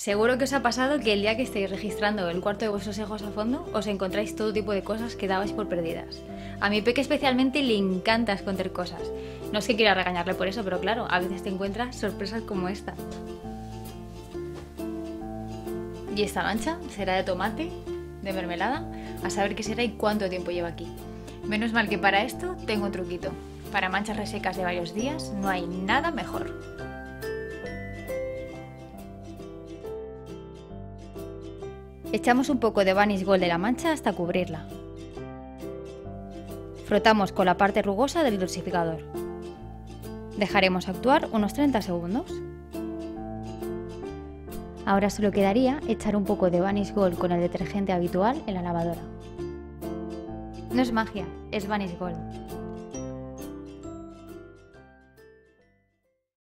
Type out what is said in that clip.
Seguro que os ha pasado que el día que estéis registrando el cuarto de vuestros hijos a fondo, os encontráis todo tipo de cosas que dabais por perdidas. A mi peque especialmente le encanta esconder cosas. No es que quiera regañarle por eso, pero claro, a veces te encuentras sorpresas como esta. Y esta mancha será de tomate, de mermelada, a saber qué será y cuánto tiempo lleva aquí. Menos mal que para esto tengo un truquito. Para manchas resecas de varios días no hay nada mejor. Echamos un poco de Vanish Gold de la mancha hasta cubrirla. Frotamos con la parte rugosa del dulcificador. Dejaremos actuar unos 30 segundos. Ahora solo quedaría echar un poco de Vanish Gold con el detergente habitual en la lavadora. No es magia, es Vanish Gold.